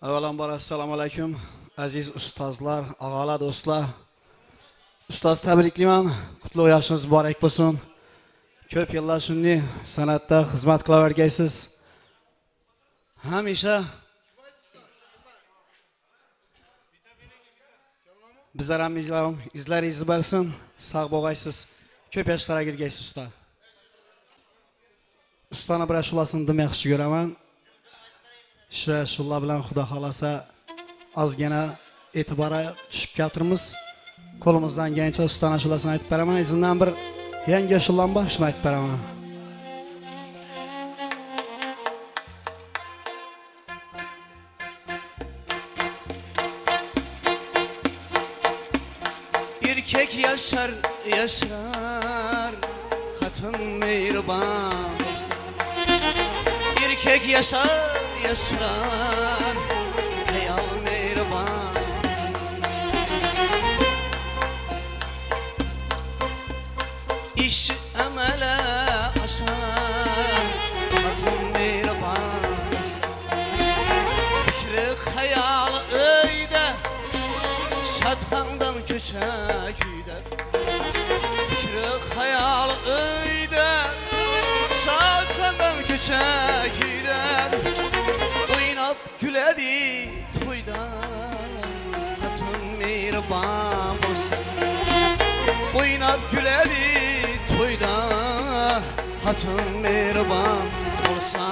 Avvalambor assalomu alaykum aziz ustozlar, og'alar, do'stlar. Ustoz tabriklayman. Qutlug' yoshingiz muborak bo'lsin. Ko'p yillar shunday san'atda xizmat qilavergaysiz. Hamisha bizlar ham izlaringiz bo'lsin, sog' bo'lg'aysiz. Ko'p yoshlarga kirgaysiz usta. Ustani bir ashulasini dim yaxshi ko'raman. Shu shullar bilan xudo xohlasa ozgina e'tibor tushib keltirmiz qo'limizdan kelgancha ustani ashulasini aytib beraman izindan bir yangi ashulam bor shuni aytib beraman. Erkak yashar yashar xotin mehribon bo'lsa erkak yashar yashar ayol mehribon bo'lsa ishi amali oshar xotin mehribon bo'lsa fikri xayoli uyda shatxondan ko'cha kuyda fikri xayoli uyda ko'cha kuyda o'ynab kuladi to'yda xotin mehribon bo'lsa o'ynab kuladi to'yda xotin mehribon bo'lsa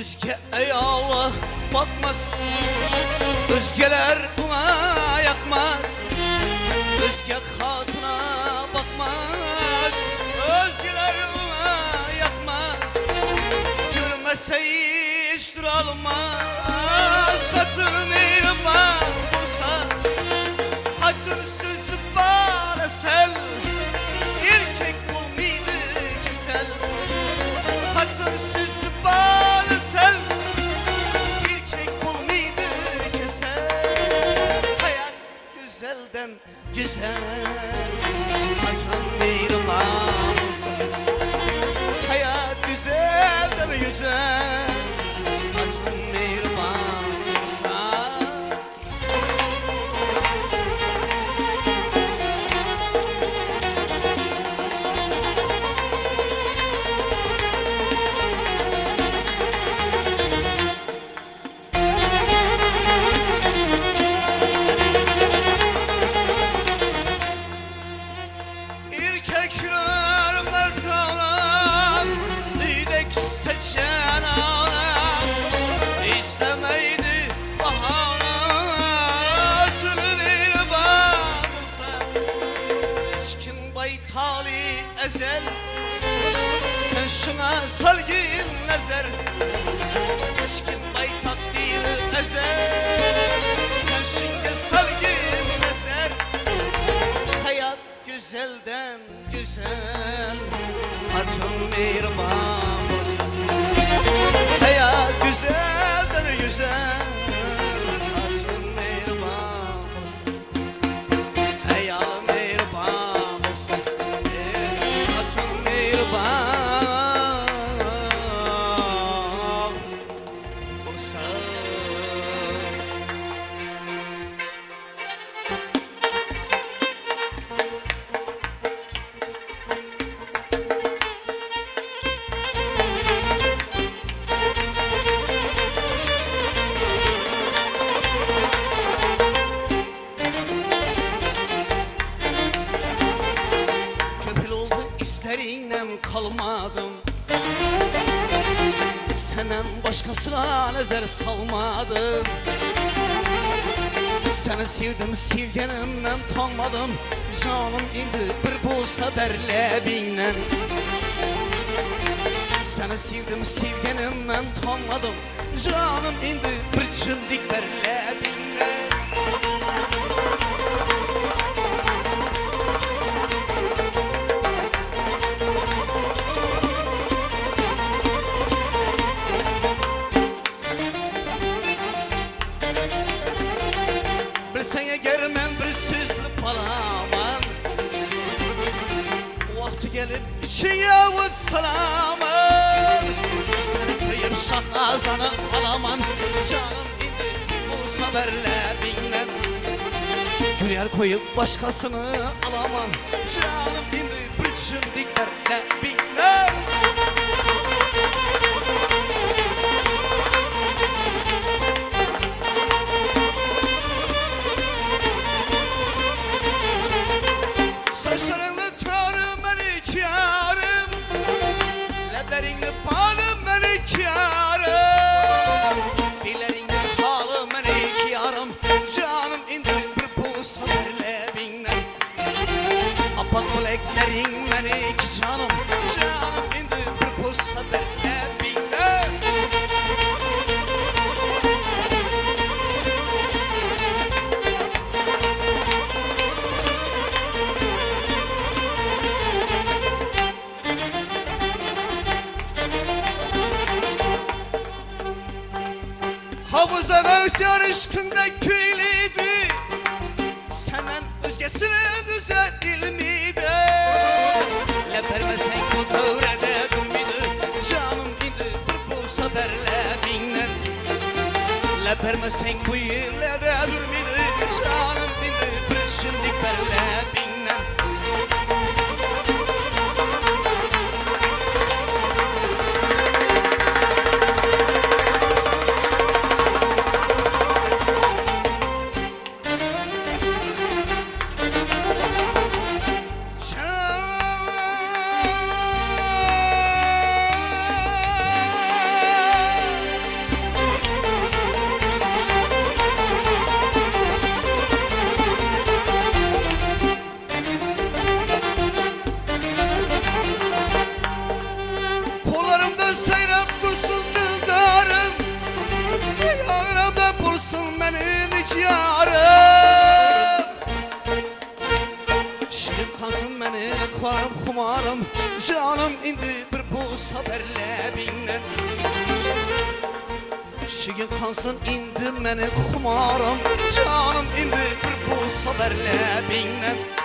Özge ayağla bakmaz. Özgeler buna yakmaz. Özge hatuna bakmaz. Özgeler buna yakmaz. Görmese hiç duralmaz güzel ezel Sen şuna salgin nezer Çkin bay takdiri ezel Sen şimdi salgin nezer Hayat güzelden güzel. Hatun mihriban olsa Hayat güzelden güzel İsterinem kalmadım. Senden başkasına nezer salmadım. Seni sevdim sevgenimden tanmadım. Canım indi bir bulsa berlebinden Seni sevdim sevgenimden tanmadım. Canım indi bir çındik berlebinden umut salamın Sen kıyım şahnazanı alaman. Canım indi bu seferle binden. Gül yer koyup başkasını alamam Canım indi Apak bileklerin ben iki canım. Canım indi bir pus haberle binden Havuza öz yarışkında küyliydi Senden özgesine düzeltilmiydi Lepermesen bu devrede durmuydu Canım indi bir bu seferle binden Lepermesen bu yillerde durmuydu Canım indi bir şimdik berle binden Beni kuarım kumarım Canım indi bir bu haberle binden Şirin kansın indi beni kumarım Canım indi bir bu haberle binden